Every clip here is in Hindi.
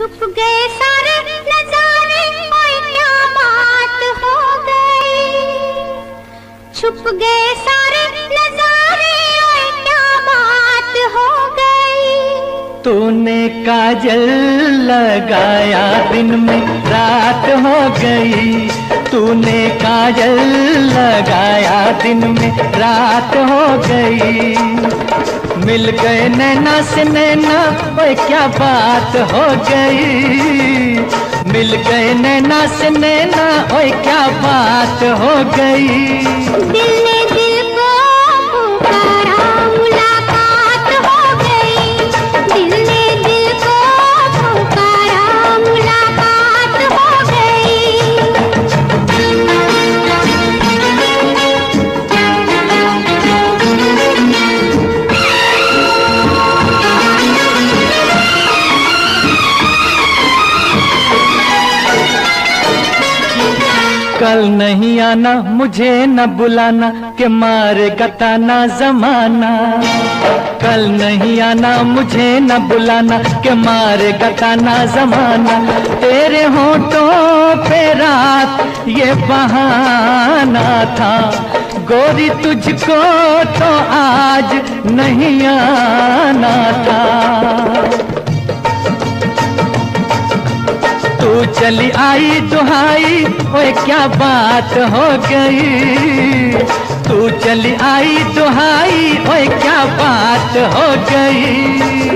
छुप गए सारे नजारे ओए क्या बात हो गई? छुप गए सारे नजारे ओए क्या बात हो गई? तूने काजल लगाया दिन में रात हो गई। तूने काजल लगाया दिन में रात हो गई। मिल गए नैना से नैना, ओए क्या बात हो गई? मिल गए नैना से नैना, ओए क्या बात हो गई? कल नहीं आना, मुझे न बुलाना, के मारे गताना जमाना। कल नहीं आना, मुझे न बुलाना, के मारे गताना जमाना। तेरे होठों पे रात, ये बहाना था। गोरी तुझको तो आज नहीं आना था। तू चली आई दुहाई ओए क्या बात हो गई? तू चली आई दुहाई ओए क्या बात हो गई?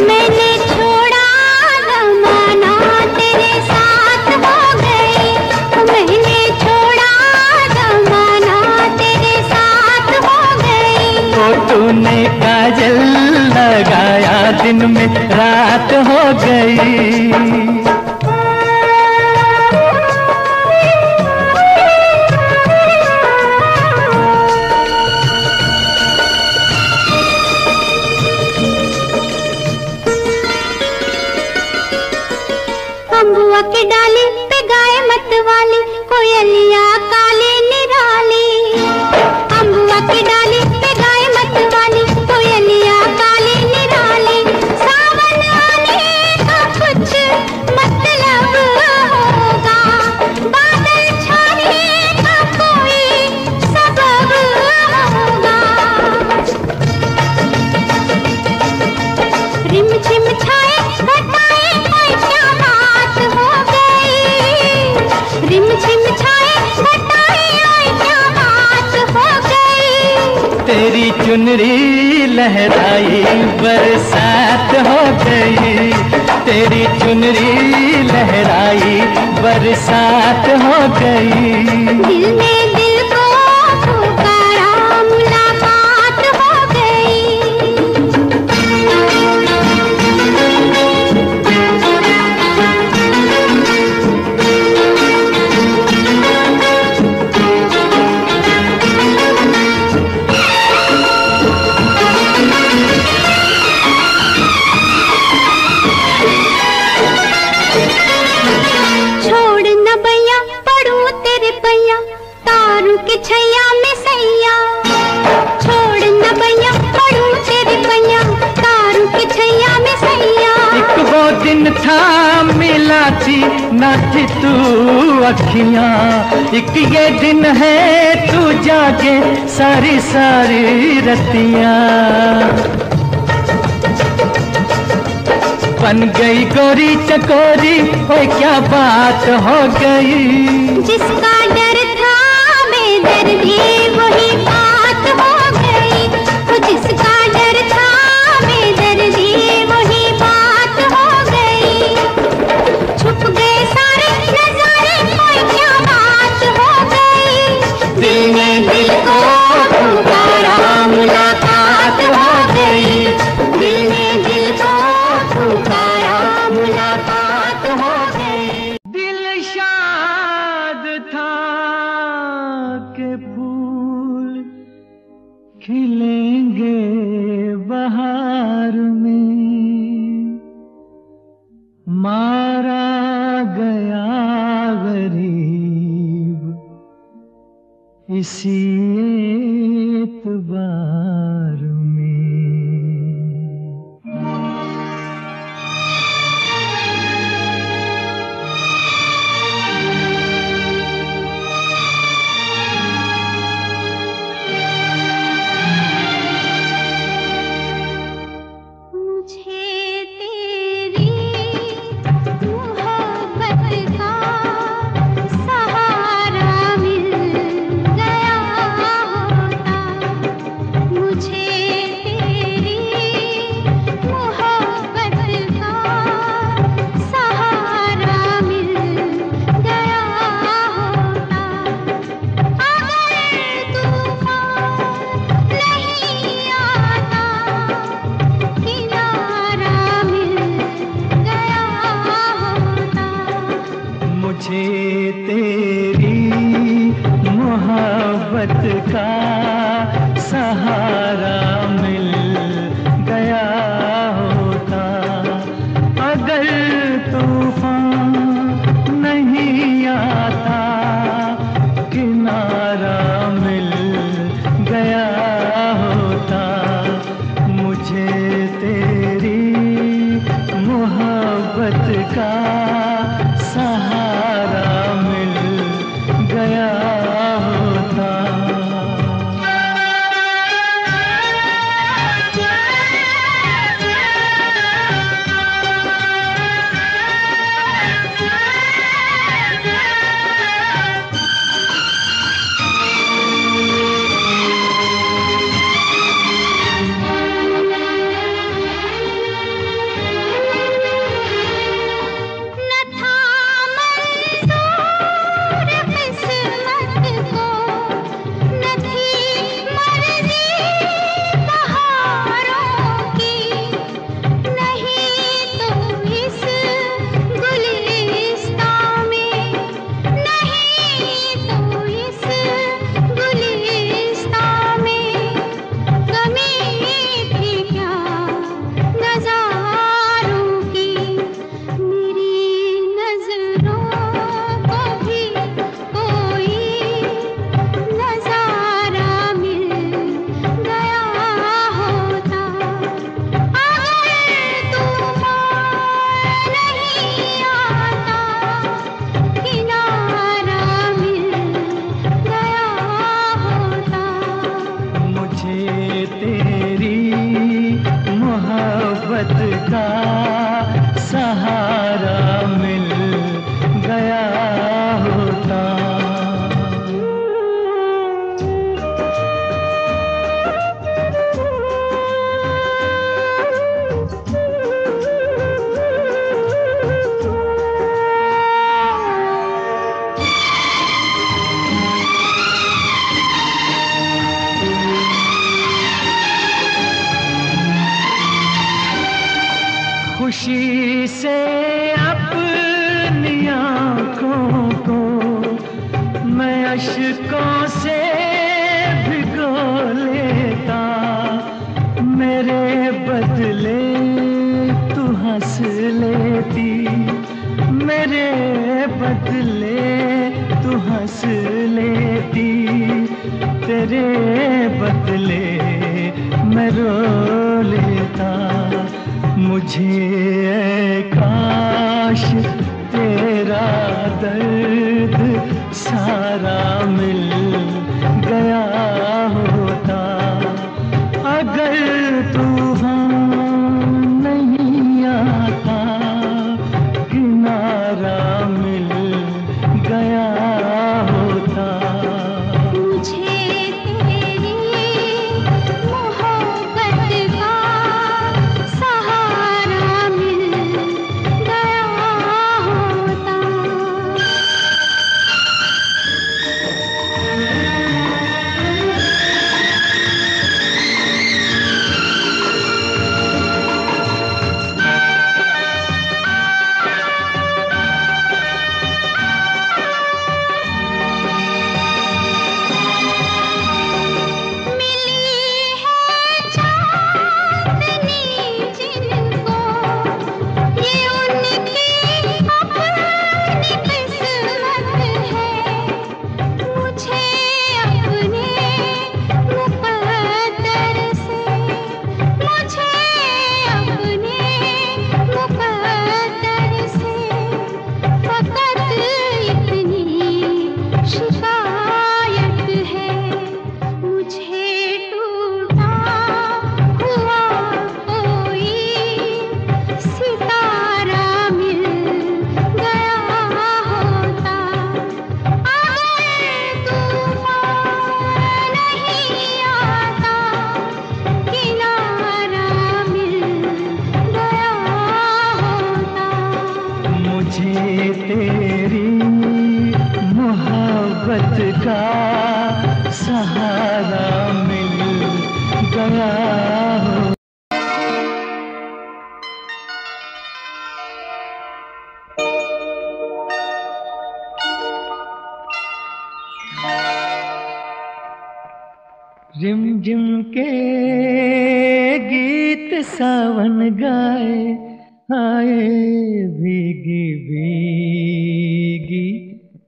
मैंने छोड़ा जमाना तेरे साथ हो गई। मैंने छोड़ा जमाना तेरे साथ हो गई। तो तूने काजल लगाया दिन में रात हो गई। anneanne चुनरी लहराई बरसात हो गई। तेरी चुनरी लहराई बरसात हो गई। दिल ने अखियाँ, एक ये दिन है तू जाके सारी सारी रतियाँ। बन गई गोरी चकोरी ओ क्या बात हो गई। जिसका डर था मैं डर वही इसी को तो मैं अशकों से भिगो लेता, मेरे बदले तू हंस लेती, मेरे बदले तू हंस लेती, तेरे बदले मैं रो लेता, मुझे जरा मिल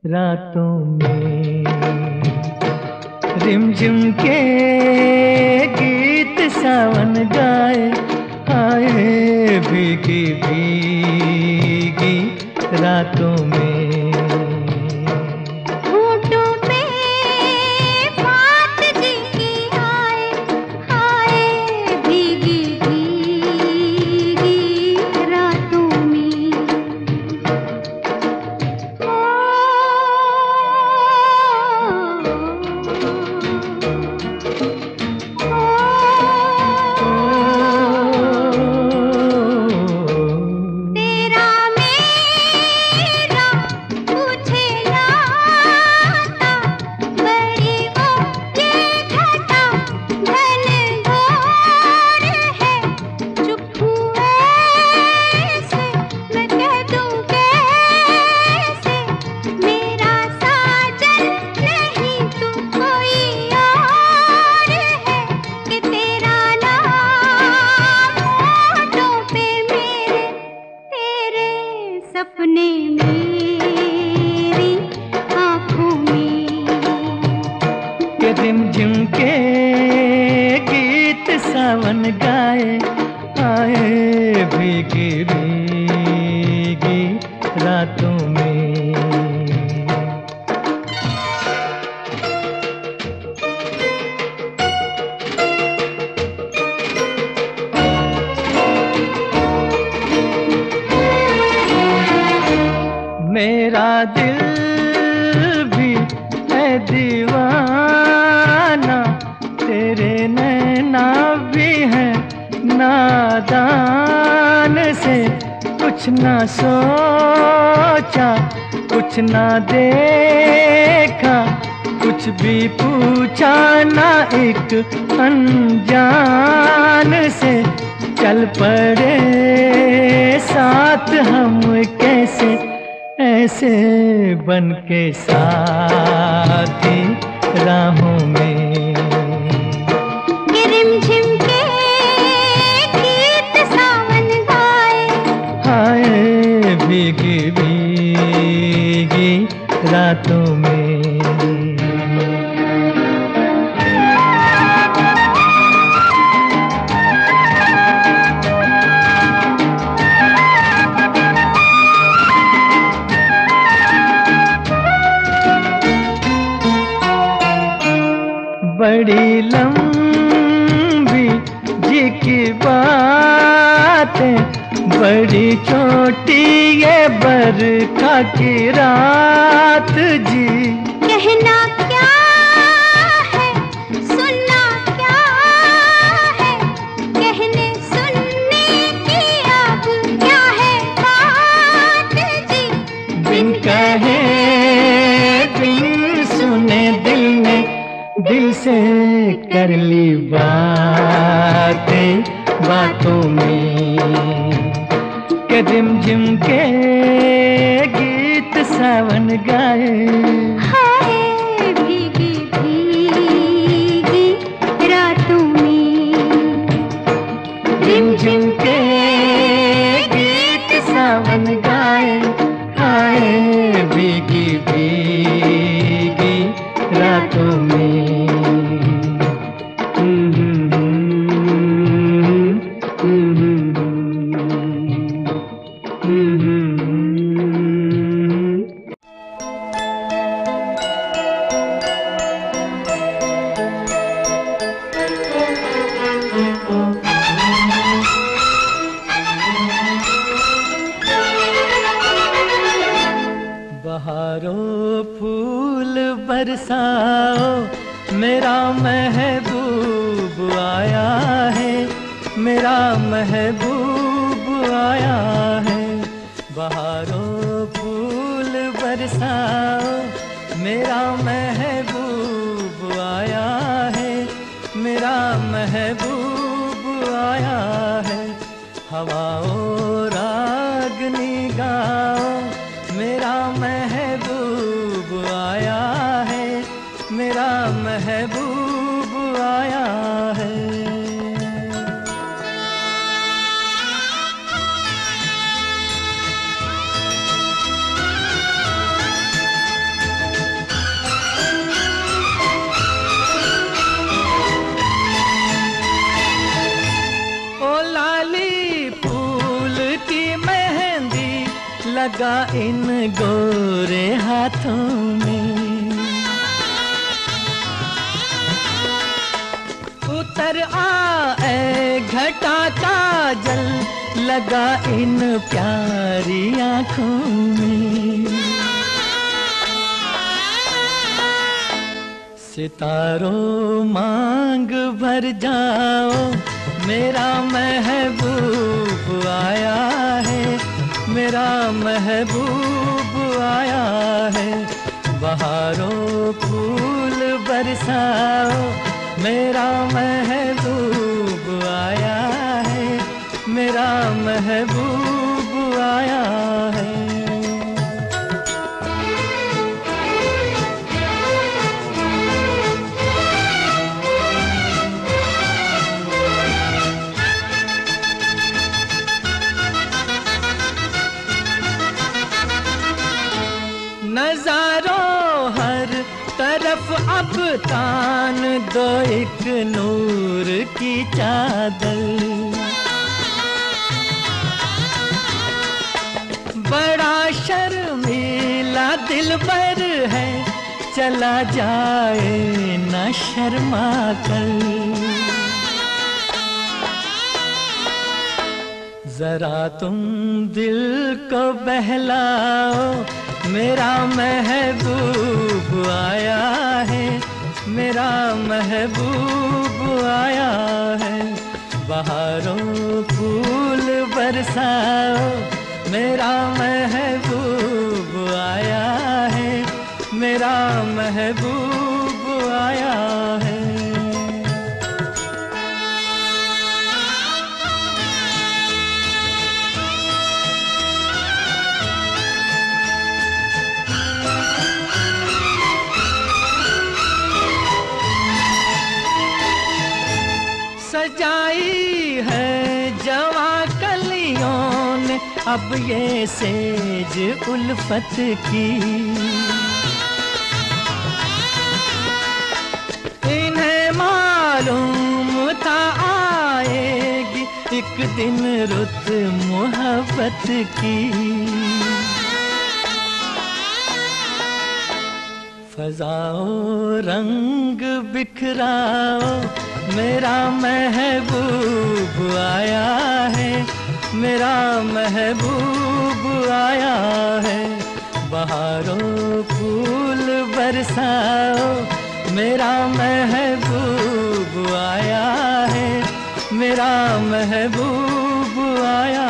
रातों में। रिमझिम के गीत सावन गाए आए भीगी भीगी रातों में। ஆக்கிறார் आँखों में। सितारों मांग भर जाओ, मेरा महबूब आया है, मेरा महबूब आया है। बहारों फूल बरसाओ, मेरा महबूब आया है, मेरा महबूब आया है। नजारों हर तरफ़ अब तान दो एक नूर की चादर। दिल पर है, चला जाए न शर्मा कर जरा तुम दिल को बहलाओ, मेरा महबूब आया है, मेरा महबूब आया है। बहारों फूल बरसाओ, मेरा महबूब मेरा महबूब आया है। सजाई है जवा कलियों ने अब ये सेज उल्फत की। मालूम था आएगी एक दिन रुत मोहब्बत की। फजाओ रंग बिखराओ, मेरा महबूब आया है, मेरा महबूब आया है। बहारों फूल बरसाओ मेरा महबूब आया है मेरा महबूब आया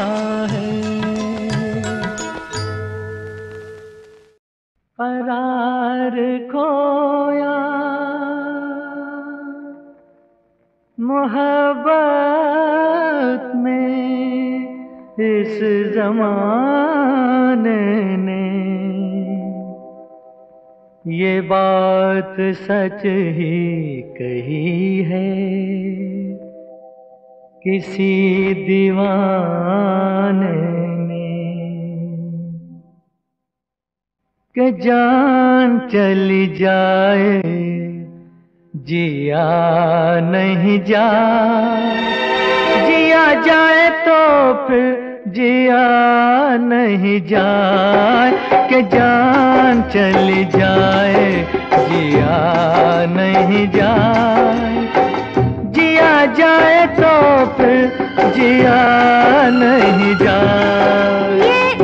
है। करार खोया मोहब्बत में इस जमाने ये बात सच ही कही है। किसी दीवाने ने कि जान चली जाए, जिया नहीं जा। जिया जाए तो फिर जिया नहीं जाए, के जान चली जाए। जिया नहीं जाए। जिया जाए तो फिर जिया नहीं जाए। ये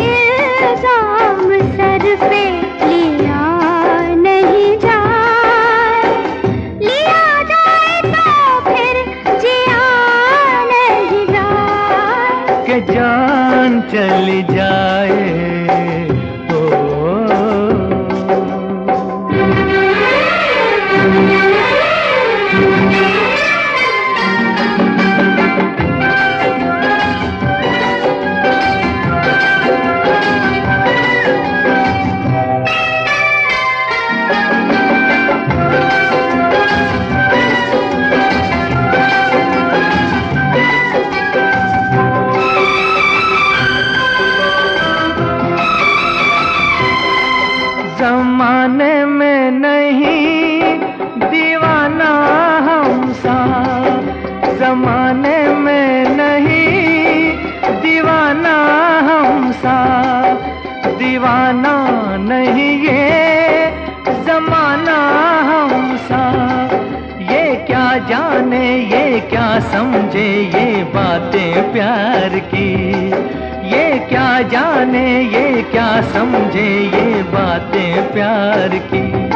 जाने ये क्या समझे ये बातें प्यार की?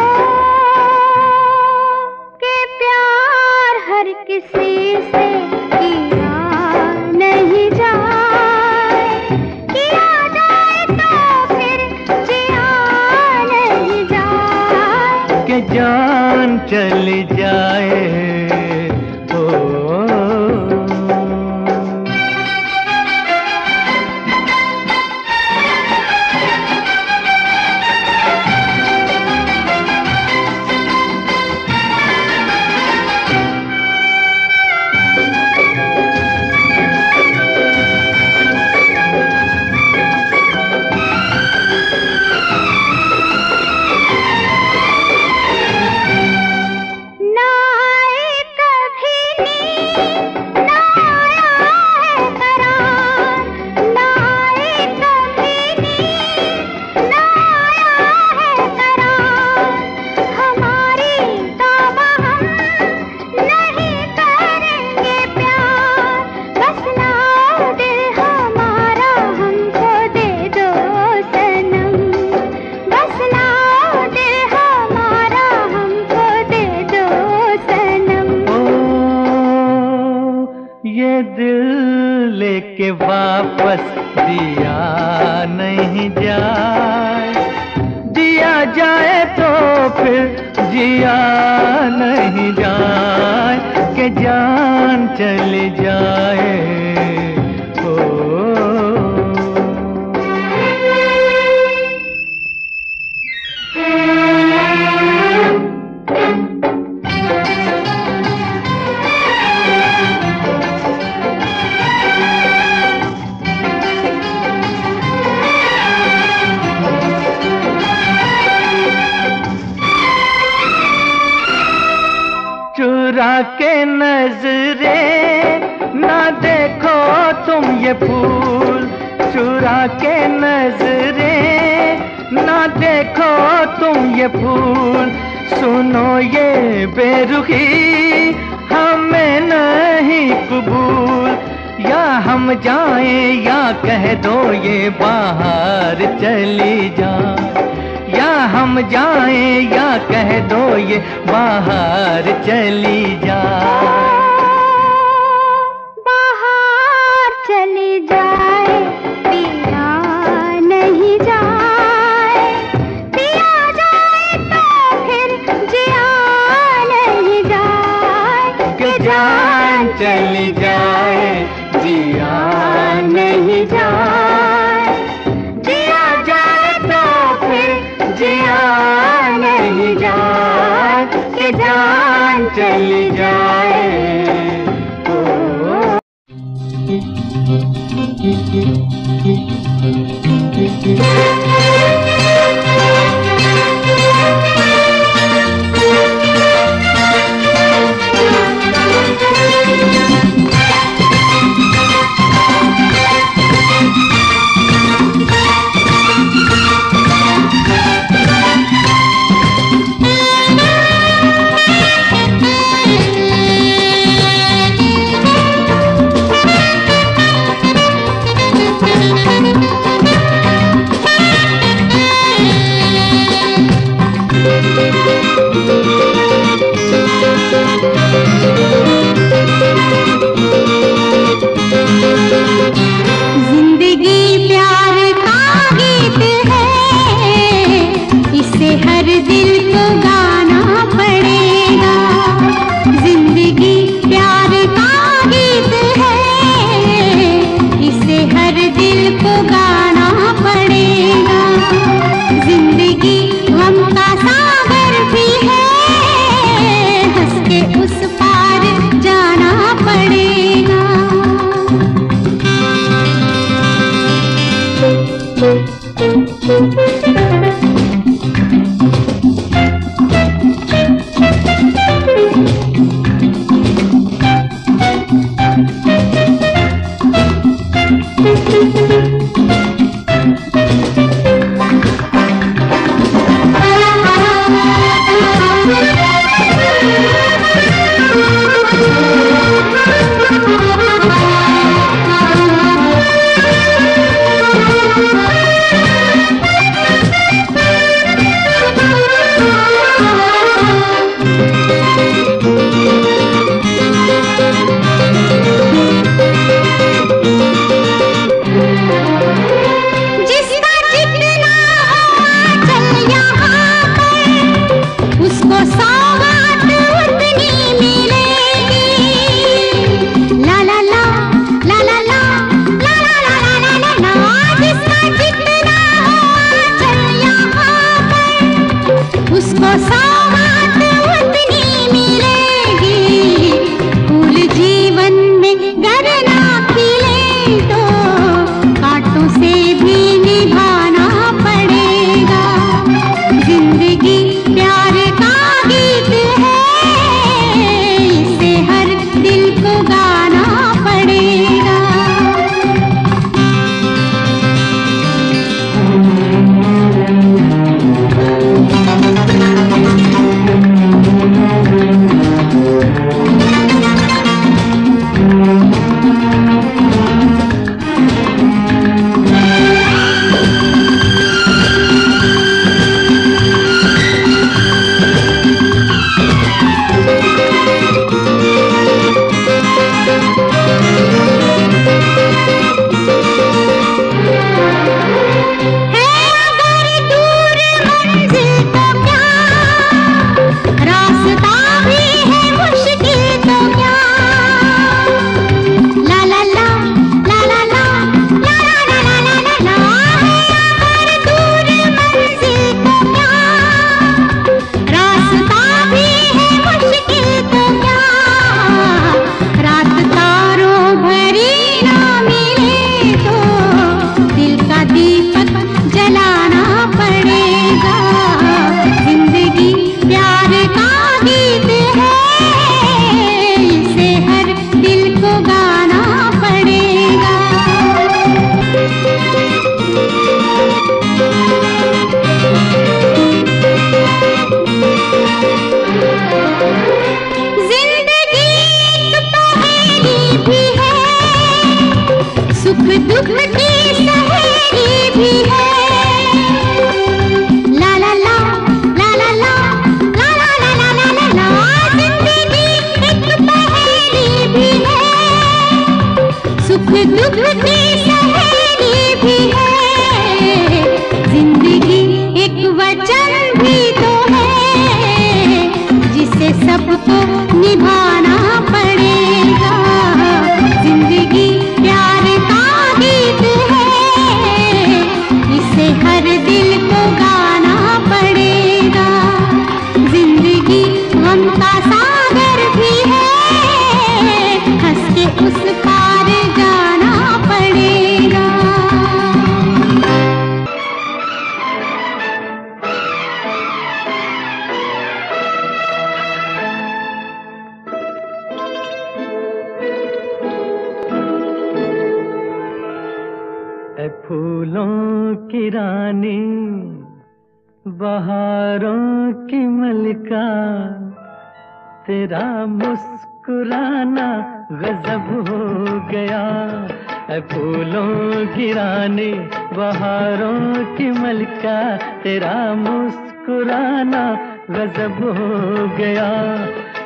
की मलिका, तेरा मुस्कुराना गजब हो गया।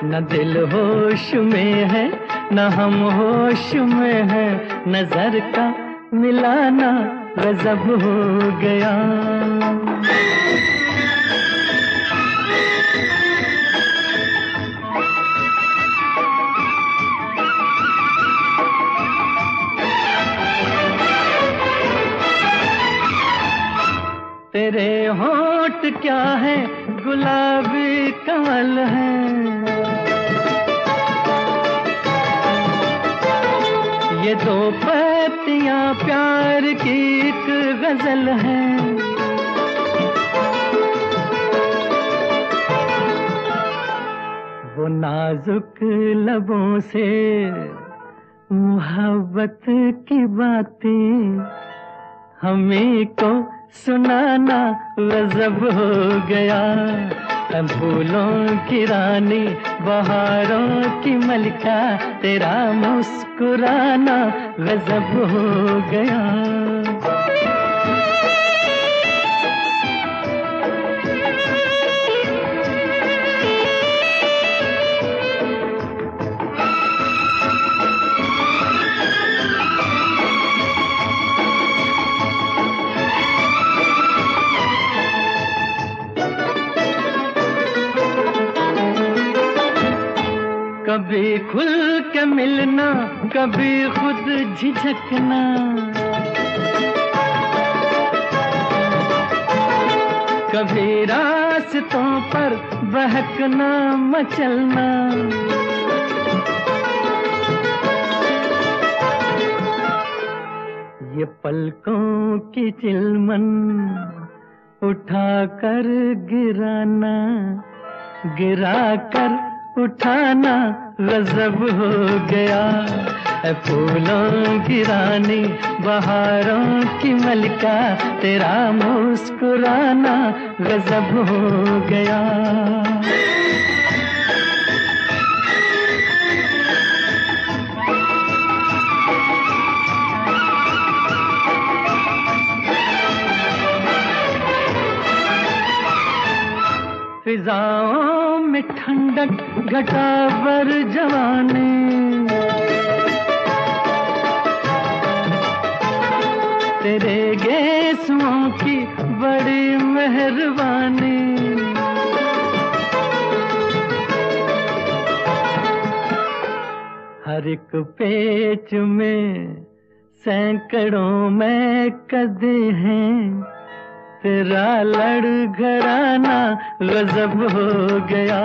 न दिल होश में है, न हम होश में है, नज़र का मिलाना गजब हो गया। तेरे होठ क्या है? गुलाबी कमल है। ये दो पत्तियाँ प्यार की एक गज़ल है। वो नाजुक लबों से मोहब्बत की बातें हमें को सुनाना गजब हो गया। फूलों की रानी, बहारों की मलिका, तेरा मुस्कुराना गजब हो गया। कभी खुल के मिलना, कभी खुद झिझकना। कभी रास्तों पर बहकना, मचलना। ये पलकों की चिलमन उठा कर गिराना गिरा कर उठाना गजब हो गया। फूलों की रानी, बहारों की मलिका, तेरा मुस्कुराना गजब हो गया। फिजाओं में ठंडक घटा बर जवानी। तेरे गेसुओं की बड़ी मेहरबानी। हर एक पेच में सैकड़ों में कदे हैं। तेरा लड़ घराना गजब हो गया।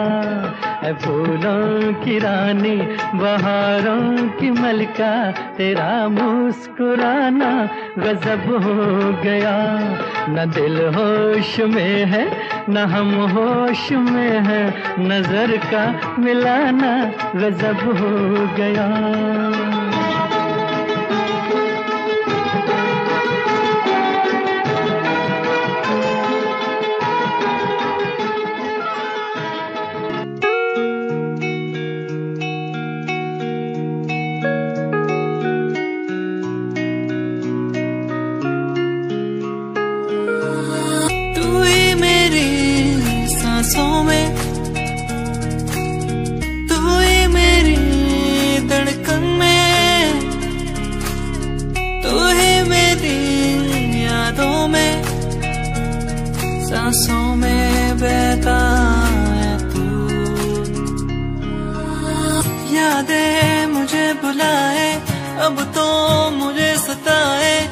है फूलों की रानी, बहारों की मलका, तेरा मुस्कुराना गजब हो गया। न दिल होश में है, न हम होश में है, नज़र का मिलाना गजब हो गया। सांसों में बहता है तू। यादें मुझे बुलाए अब तो मुझे सताए।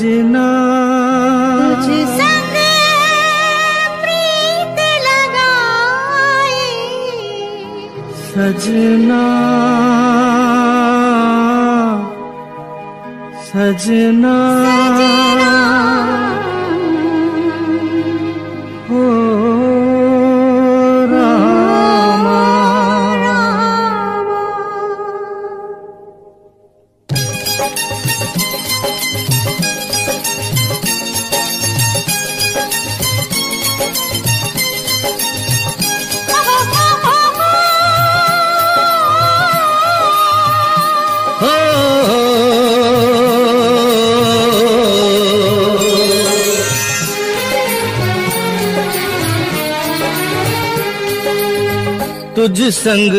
सजना तुझ संग प्रीत लगाए। सजना। सजना। हो रामा। हो संग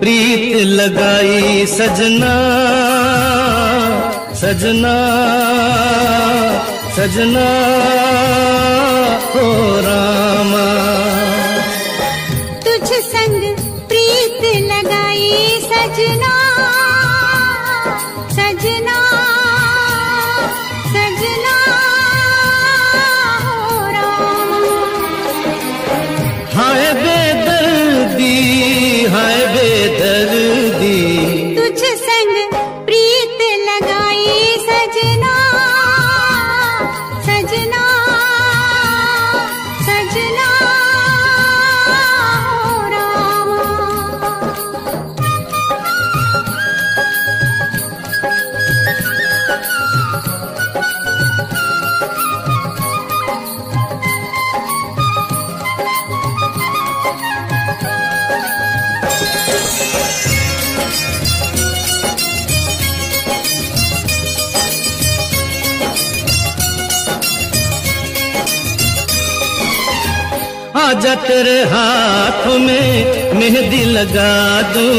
प्रीत लगाई सजना सजना सजना हो रामा। आजा तेरे हाथ में मेहंदी लगा दूँ।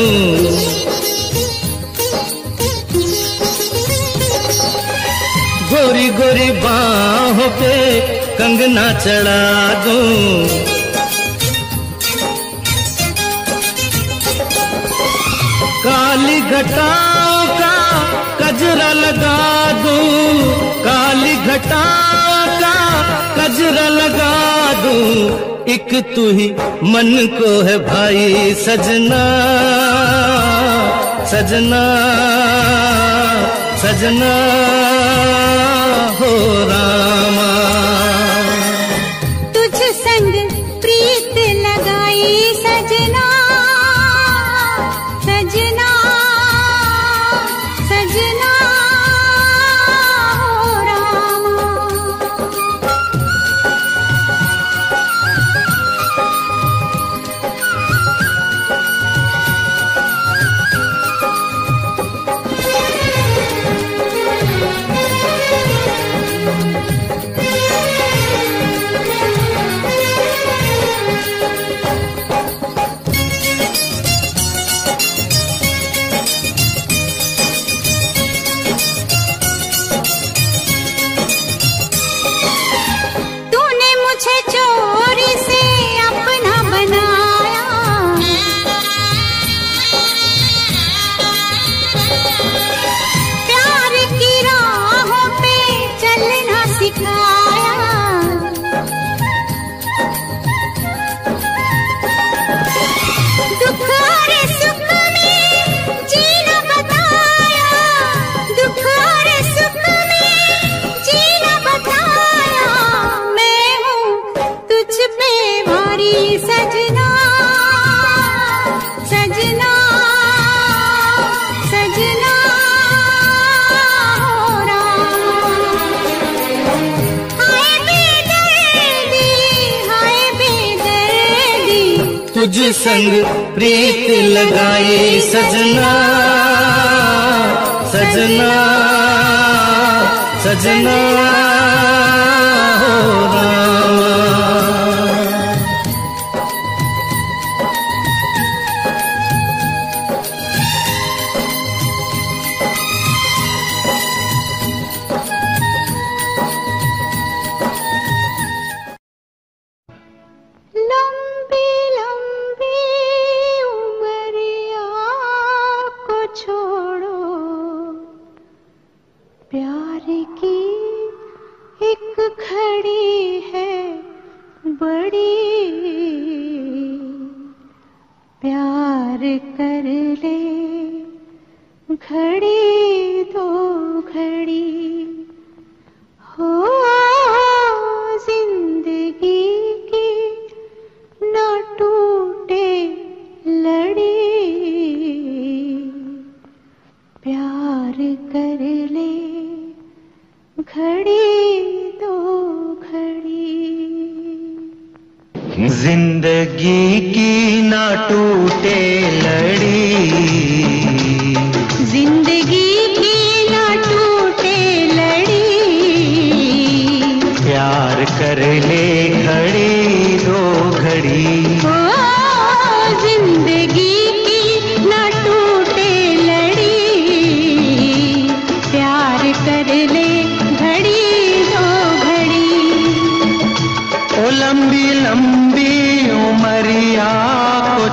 गोरी गोरी बाहों पे कंगना चढ़ा दूँ। काली घटाओं का कजरा लगा दूँ। काली घटाओं दूसरा लगा दूँ। एक तू ही मन को है भाई, सजना। सजना सजना। हो रामा।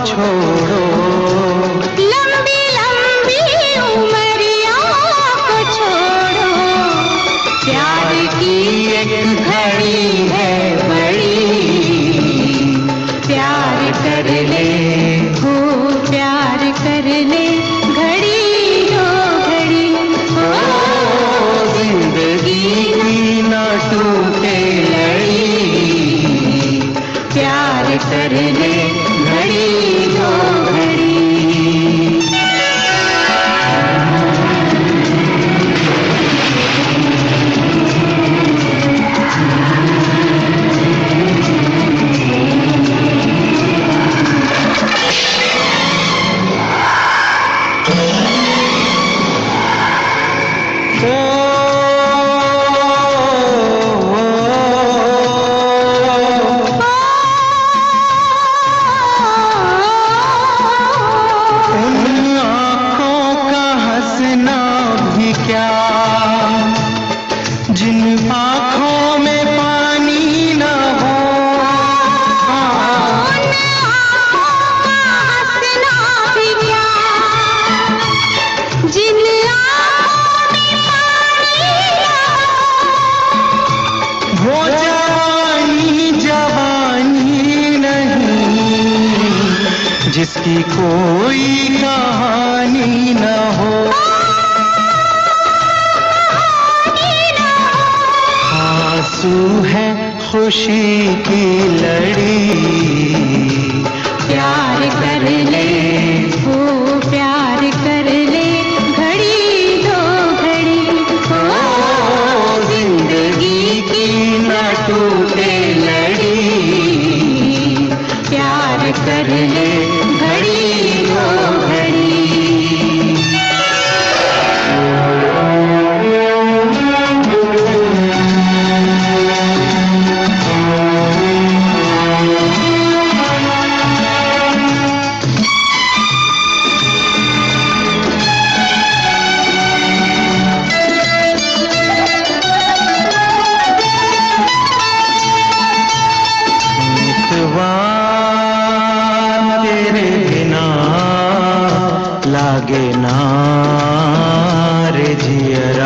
छोड़ो। लंबी लंबी उमरिया को छोड़ो। प्यार की एक खुशी Hare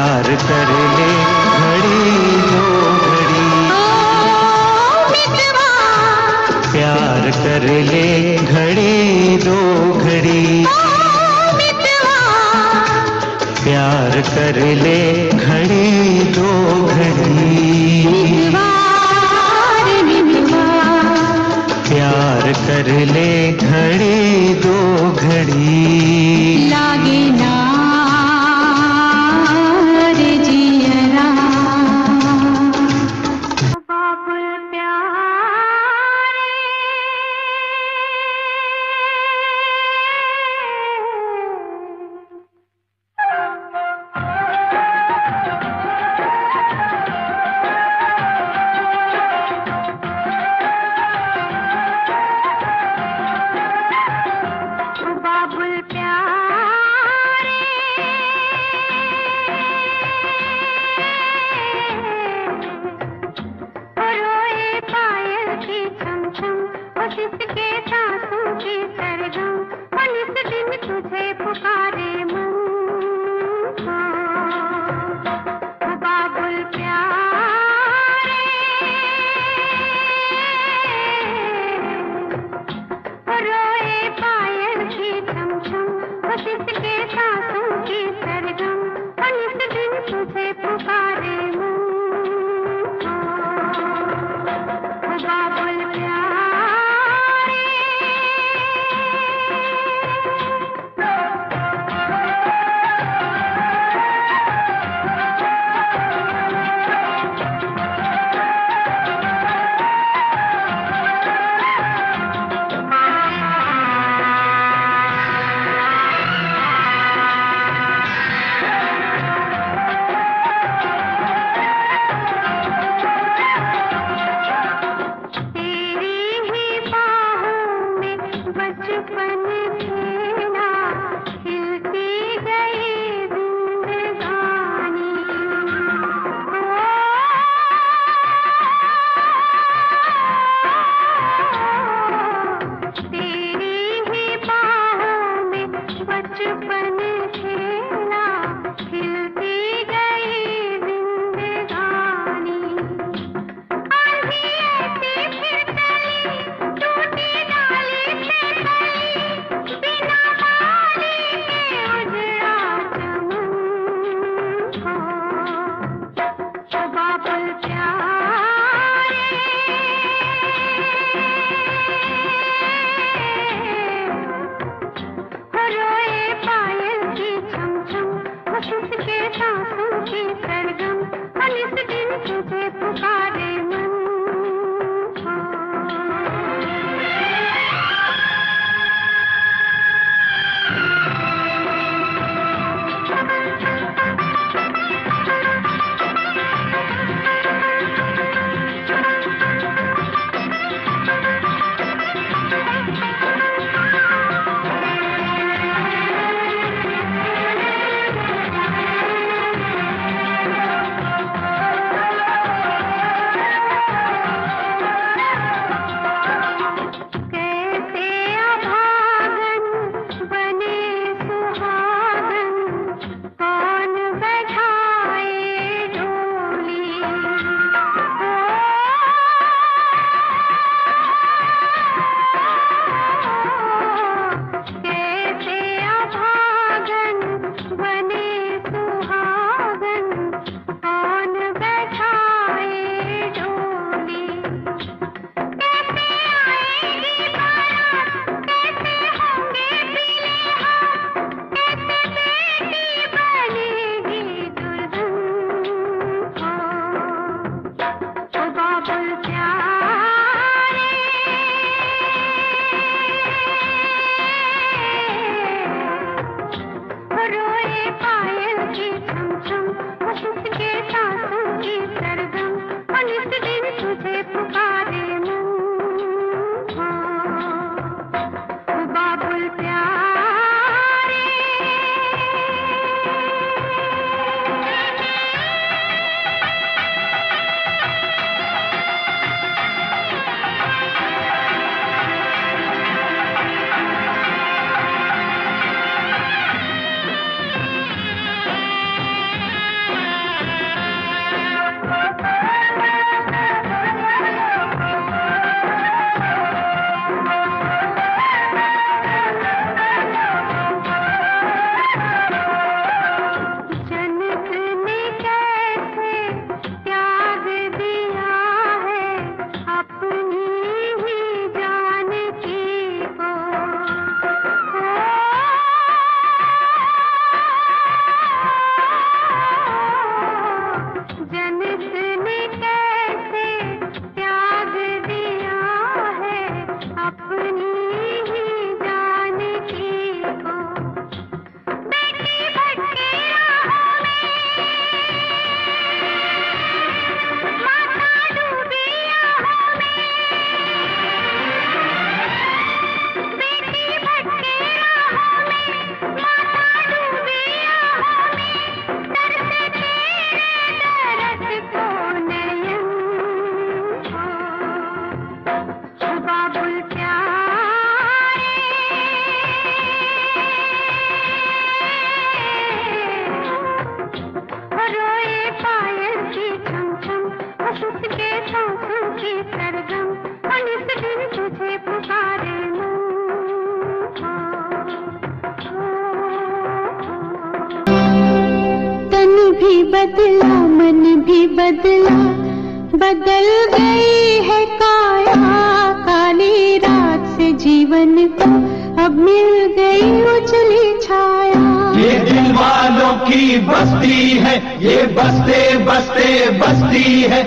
प्यार कर ले घड़ी दो घड़ी। प्यार कर ले घड़ी दो घड़ी। प्यार कर ले घड़ी दो घड़ी। प्यार कर ले घड़ी दो घड़ी। लागे ना दी है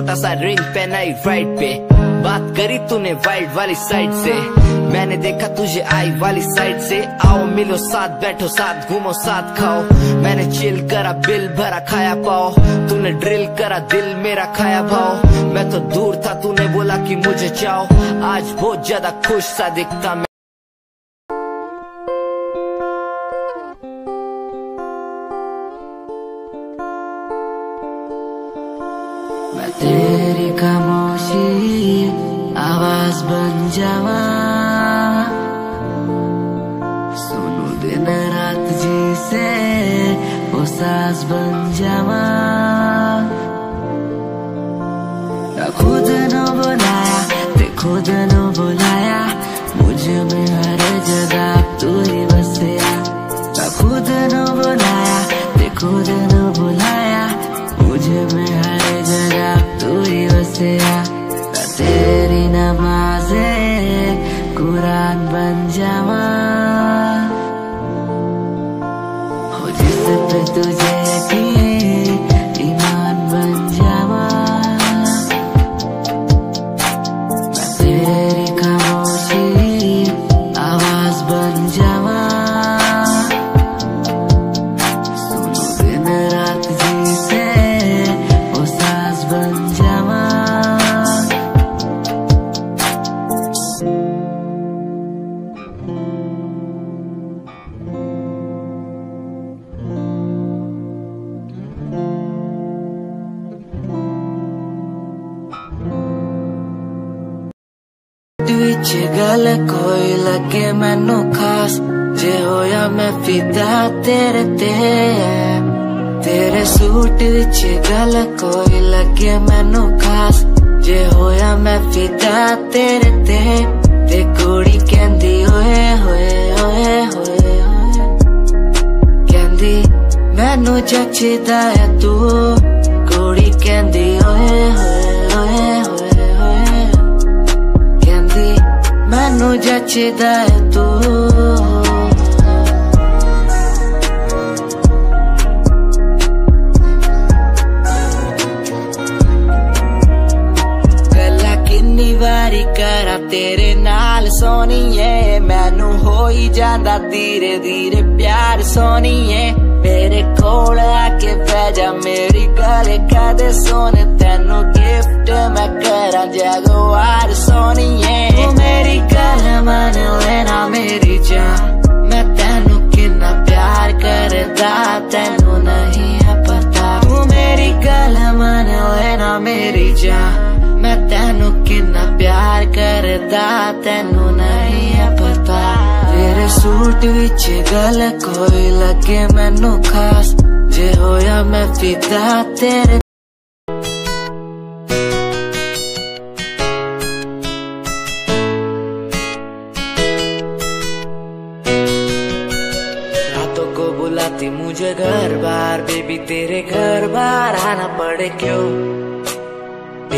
छोटा सा रिंग पहनाई राइट पे। बात करी तूने वाइड वाली साइड से। मैंने देखा तुझे आई वाली साइड से। आओ, मिलो साथ, बैठो साथ, घूमो साथ, खाओ। मैंने चिल करा बिल भरा, खाया पाओ। तूने ड्रिल करा, दिल मेरा खाया भाओ। मैं तो दूर था, तूने बोला कि मुझे चाहो आज बहुत ज़्यादा खुश सा दिखता मैं। खुद न बुलाया ते खुद न बुलाया मुझे मेरा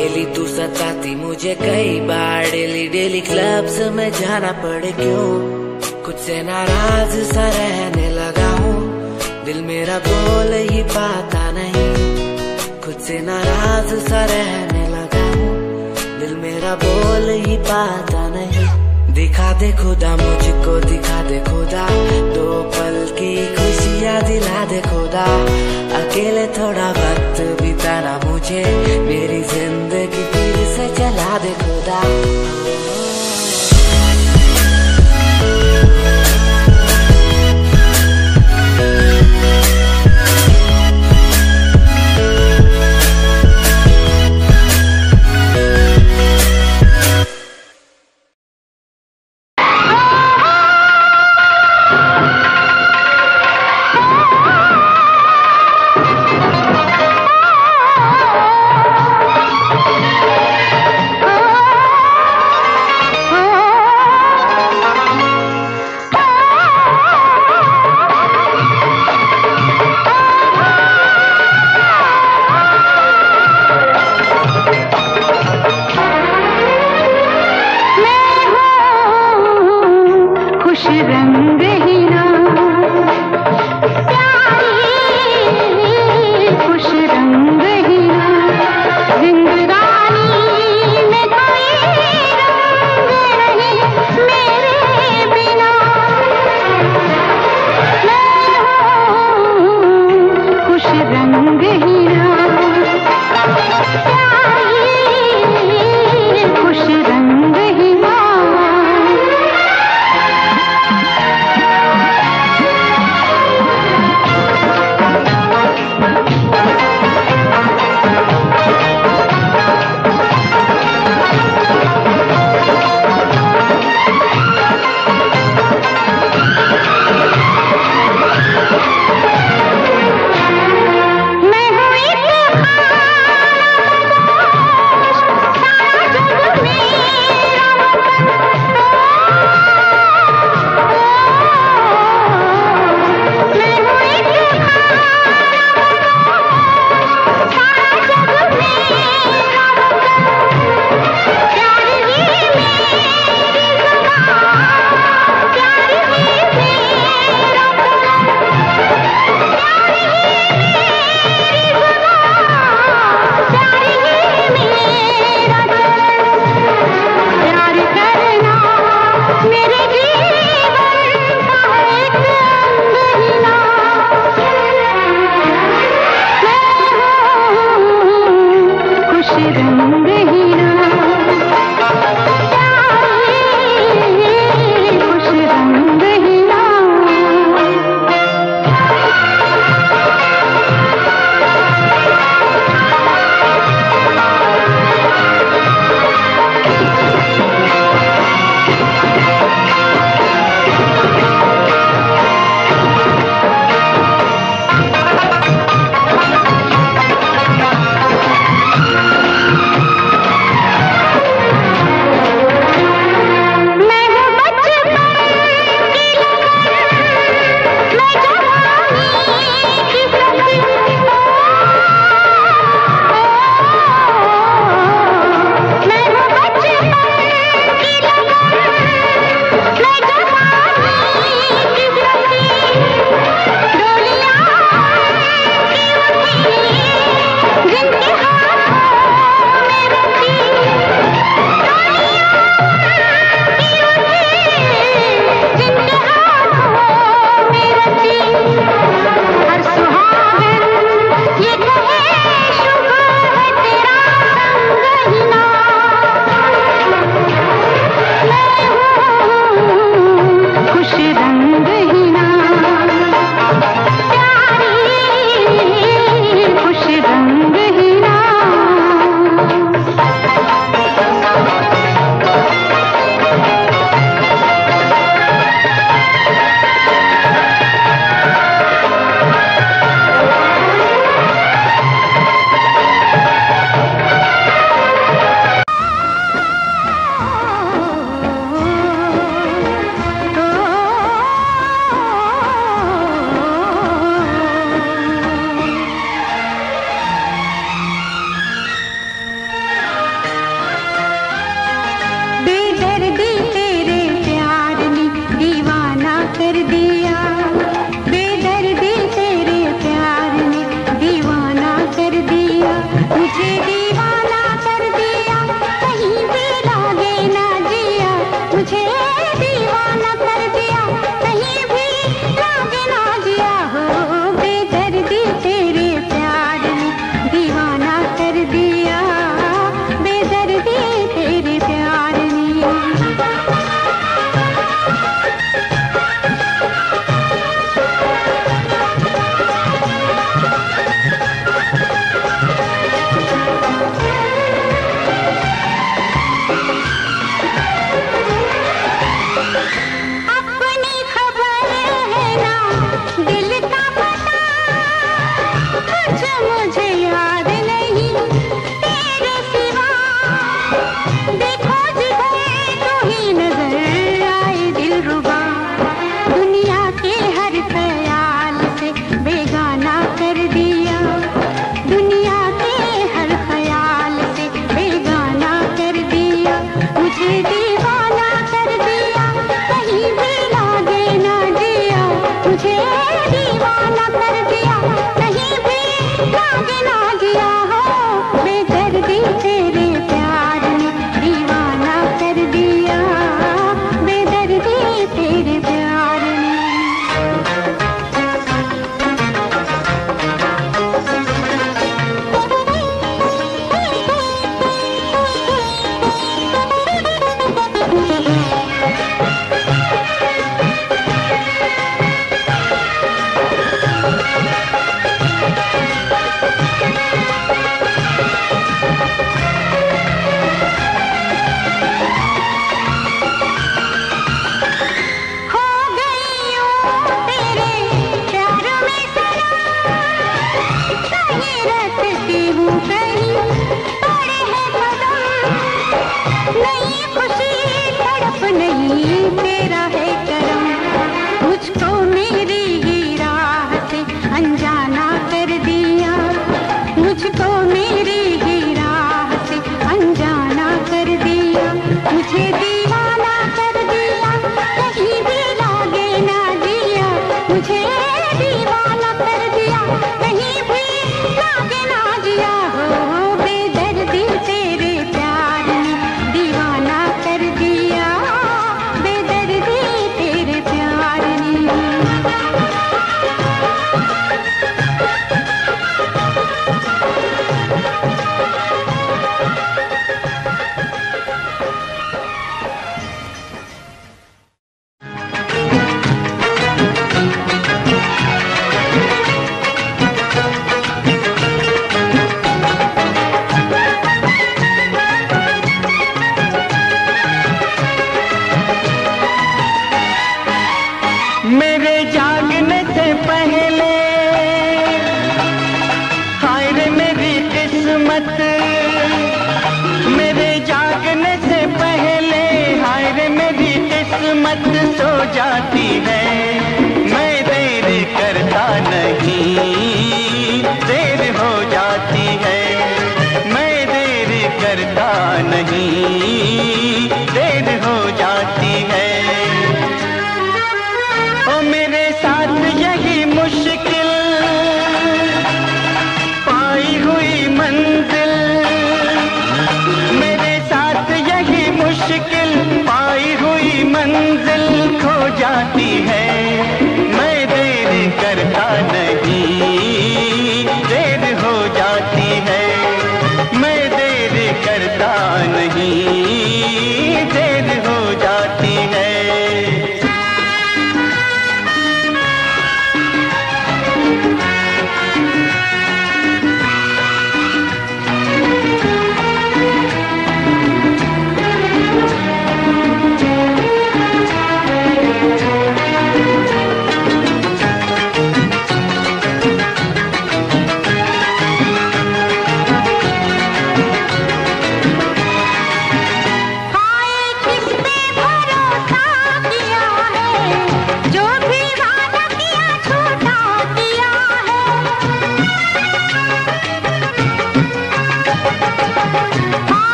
डेली तू सताती, मुझे कई बार डेली डेली क्लब में जाना पड़े क्यों? कुछ से नाराज़ सा रहने लगा हूँ। दिल मेरा बोल ही पाता नहीं। कुछ से नाराज़ सा रहने लगा हूँ। दिल मेरा बोल ही पाता नहीं। दिखा दे खुदा, मुझको दिखा दे खुदा। दो पल की खुशियाँ दिला दे खुदा। अकेले थोड़ा वक्त बिताना मुझे। मेरी ज़िंदगी फिर से चला दे खुदा।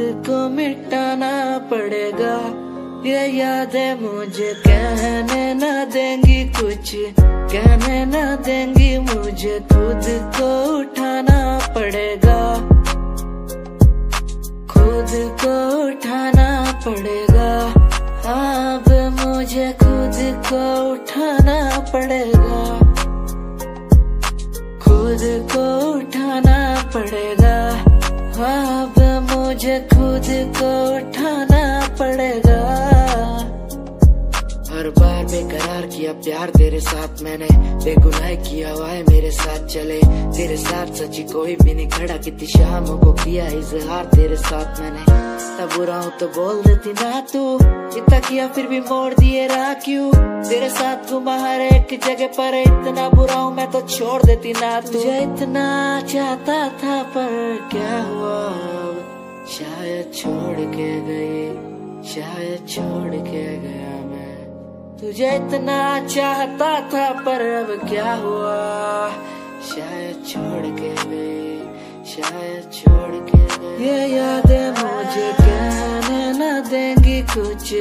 को मिटाना पड़ेगा। ये यादें मुझे कहने न देंगी कुछ। कहने न देंगी मुझे खुद को उठाना पड़ेगा। खुद को उठाना पड़ेगा। अब मुझे खुद को उठाना पड़ेगा। खुद को उठाना पड़ेगा। अब मुझे खुद को उठाना पड़ेगा। हर बार बेकरार किया प्यार तेरे साथ मैंने बेगुनाह किया हुआ है मेरे साथ चले। तेरे साथ सची कोई भी नहीं खड़ा कितनी शामों को किया इजहार तेरे साथ मैंने। तब बुरा हूँ तो बोल देती ना तू इतना किया फिर भी मोड़ दिए रहा क्यों? तेरे साथ घुमा हर एक जगह पर इतना बुरा हूँ मैं तो छोड़ देती ना तुझे इतना चाहता था पर क्या हुआ? शायद छोड़ के गई, शायद छोड़ के गया मैं। तुझे इतना चाहता था, पर अब क्या हुआ? शायद छोड़ के गई, शायद छोड़ के गई। ये यादें मुझे कहने न देंगी कुछ,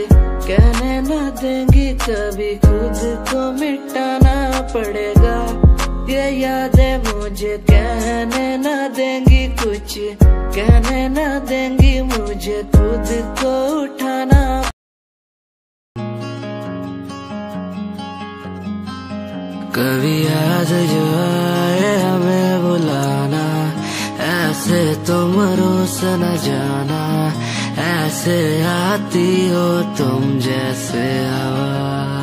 कहने न देंगी कभी खुद को मिटाना पड़ेगा। ये यादें मुझे कहने न देंगी कुछ, कहने न देंगी मुझे खुद को उठाना। कभी याद जो आए हमें बुलाना, ऐसे तुम रोस न जाना, ऐसे आती हो तुम जैसे हवा।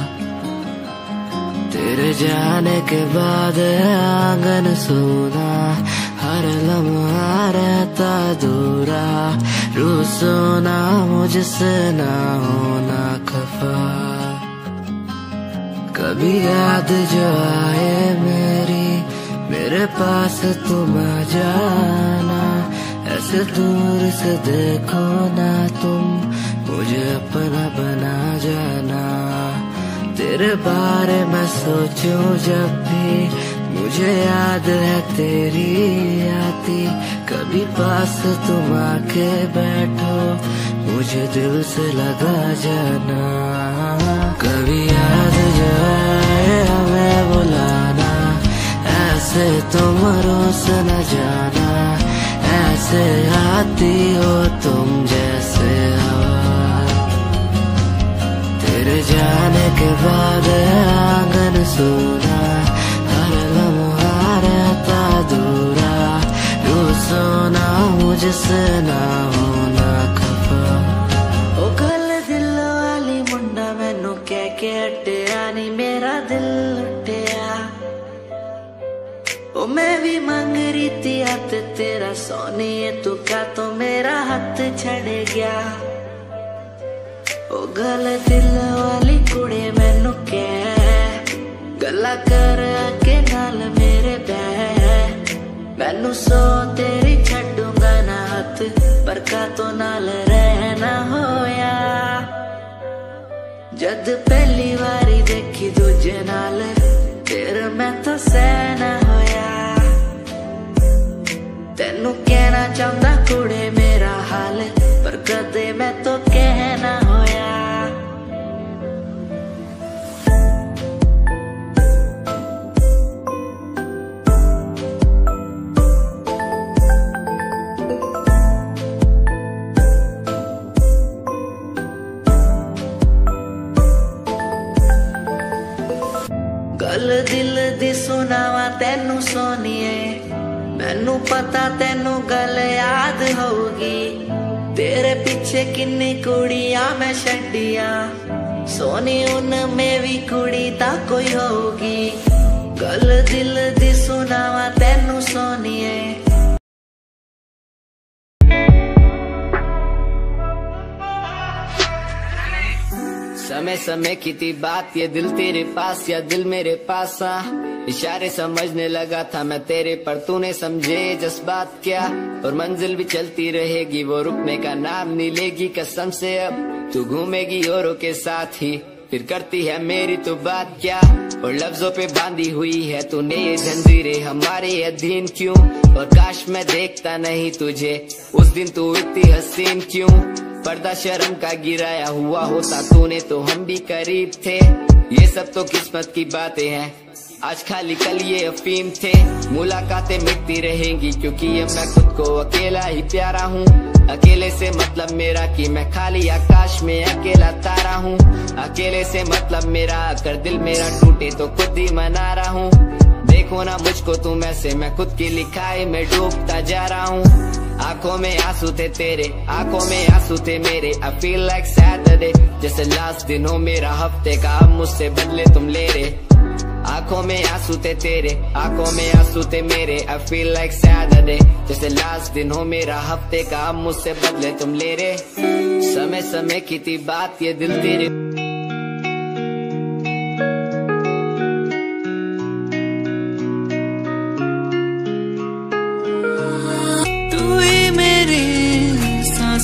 तेरे जाने के बाद आँगन सोना हर लम्हा रहता दूरा रू सोना मुझसे ना होना खफा। कभी याद जो आए मेरी, मेरे पास तुम आ जाना। ऐसे दूर से देखो ना तुम, मुझे अपना बना जाना। तेरे बारे में सोचूं जब भी। मुझे याद है तेरी आती। कभी पास तुम आके बैठो। मुझे दिल से लगा जाना। कभी याद जो आए हमें बुलाना। ऐसे तुम रोस न जाना। ऐसे आती हो तुम जैसे तेरे जाने के बाद आँगन सोना, हर लम्हा रहता दूरा रू सोना मुझसे ना होना खफा। ओ गल दिल वाली मुंडा मैनू कह के हटिया, नी मेरा दिल लुटिया। ओ मैं भी मंग रही थी, हथ तेरा सोनी तू का तो मेरा हाथ छड़ गया? ਗਲ ਦਿਲ ਵਾਲੀ ਕੁੜੇ ਮੈਨੂੰ ਕਹਿ। ਗੱਲਾਂ ਕਰ ਕੇ ਮੈਨੂੰ ਸੋ ਤੇਰੀ ਛੱਡੂਗਾ ਜਦ ਪਹਿਲੀ ਵਾਰੀ ਦੇਖੀ ਦੂਜੇ ਨਾਲ ਤੇਰਾ ਮੈਂ ਤਾਂ ਸਹਿਣਾ ਹੋਇਆ। ਤੈਨੂੰ ਕਹਿਣਾ ਚਾਹੁੰਦਾ ਕੁੜੇ ਮੇਰਾ ਹਾਲ ਪਰ ਕਦੇ ਮੈਂ ਤੋ ਕਹਿਣਾ ਦੀ ਸੁਣਾਵਾ ਤੈਨੂੰ ਸੋਨੀਏ। ਮੈਨੂੰ ਪਤਾ ਤੈਨੂੰ ਗੱਲ ਯਾਦ ਹੋਊਗੀ। ਤੇਰੇ ਪਿੱਛੇ ਕਿੰਨੀ ਕੁੜੀਆਂ ਮੈਂ ਛੱਡੀਆਂ। ਸੋਨੀ ਉਨ ਮੇ ਵੀ ਕੁੜੀ ਤਾਂ ਕੋਈ ਹੋਊਗੀ। ਗੱਲ ਦਿਲ ਦੀ ਸੁਣਾਵਾ ਤੈਨੂੰ ਸੋਨੀਏ। समय समय की थी बात। ये दिल तेरे पास, या दिल मेरे पास आ इशारे समझने लगा था मैं तेरे पर, तूने समझे जज्बात क्या। और मंजिल भी चलती रहेगी, वो रुकने का नाम नहीं लेगी कसम से अब। तू घूमेगी औरों के साथ ही, फिर करती है मेरी तो बात क्या। और लफ्जों पे बांधी हुई है तूने ये जंजीरें हमारे अधीन क्यों? और काश मैं देखता नहीं तुझे, उस दिन तू इतनी हसीन क्यों? पर्दा शर्म का गिराया हुआ होता तूने तो हम भी करीब थे। ये सब तो किस्मत की बातें हैं। आज खाली कल ये अफीम थे। मुलाकातें मिटती रहेंगी क्योंकि ये मैं खुद को अकेला ही प्यारा हूँ। अकेले से मतलब मेरा कि मैं खाली आकाश में अकेला तारा हूँ। अकेले से मतलब मेरा अगर दिल मेरा टूटे तो खुद ही मना रहा हूँ। देखो ना मुझको तुम ऐसे, मैं खुद की लिखाई में डूबता जा रहा हूँ। आँखों में आँसू थे तेरे आँखों में आँसू थे मेरे आई फील लाइक सैटरडे जैसे लास्ट दिन हो मेरा हफ़्ते का अब मुझसे बदले तुम ले रहे आँखों में आँसू थे तेरे आँखों में आँसू थे मेरे आई फील लाइक सैटरडे जैसे लास्ट दिन हो मेरा हफ़्ते का अब मुझसे बदले तुम ले रहे समय समय की थी बात, ये दिल तेरे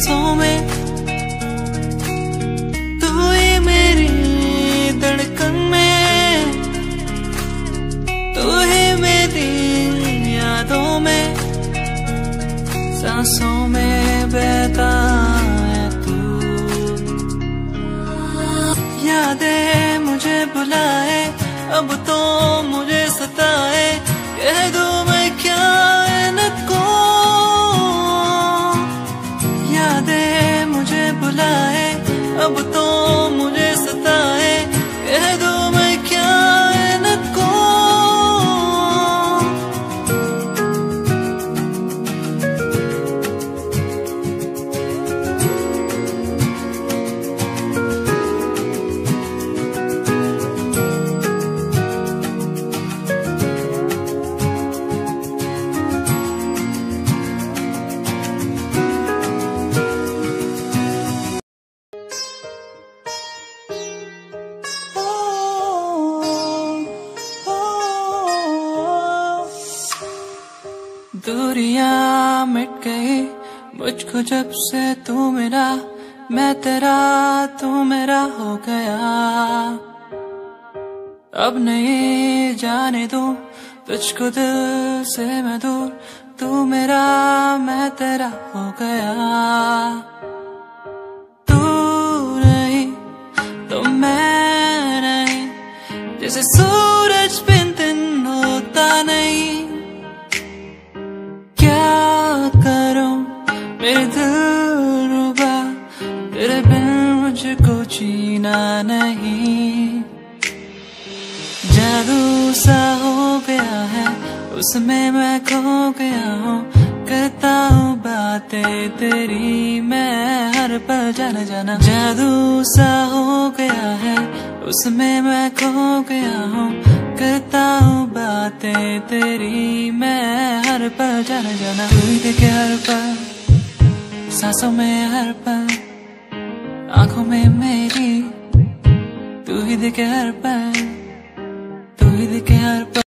सांसों में तू ही मेरी धड़कन में। तू ही मेरी यादों में, सांसों में बहता है तू। यादें मुझे बुलाए अब तो मुझे सताए जब से तू मेरा मैं तेरा तू मेरा हो गया। अब नहीं जाने दो, तुझको दिल से मैं दूर, तू मेरा, मैं तेरा हो गया। तू नहीं तो मैं नहीं, जैसे सूरज बिन जीना नहीं। जादू सा हो गया है, उसमें मैं खो गया हूँ। करता हूँ बातें तेरी, मैं हर पल जाना जाना। जादू सा हो गया है, उसमें मैं खो गया हूँ। करता हूँ बातें तेरी, मैं हर पल जाना जाना। देखे हर पल, सांसों में हर पल। आँखों में मेरी तू ही दिखे हर पल तू ही देखे हर पल।